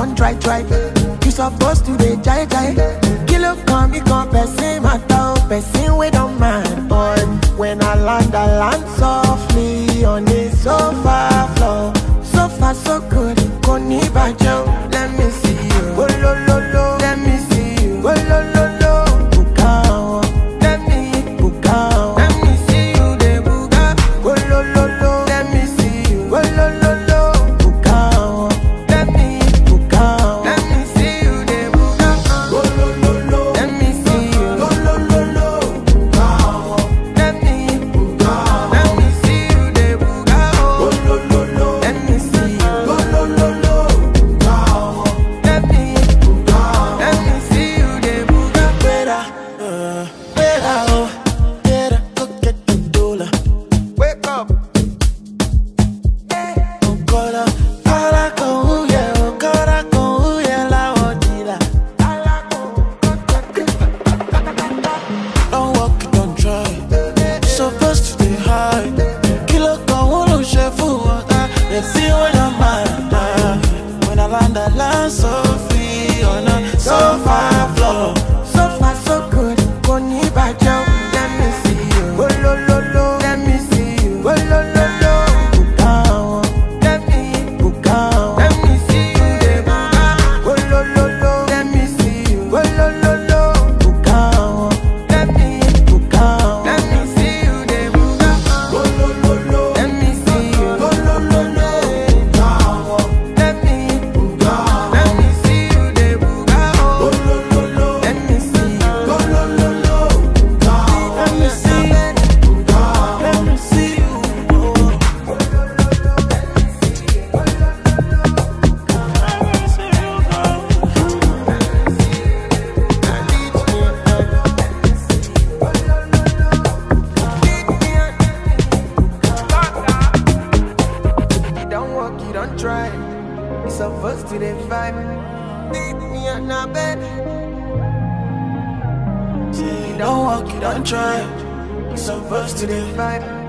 don't try, try. You supposed to be jai jai. Kilo come, me come, person matter, person we don't mind. But when I land, I land softly on the sofa floor. Sofa so good, koni bajo. when i land i land so free ọ̀nà so. don't try. It's a first to the vibe. Need me at my bed. You don't walk, you don't try. It's a first to the vibe.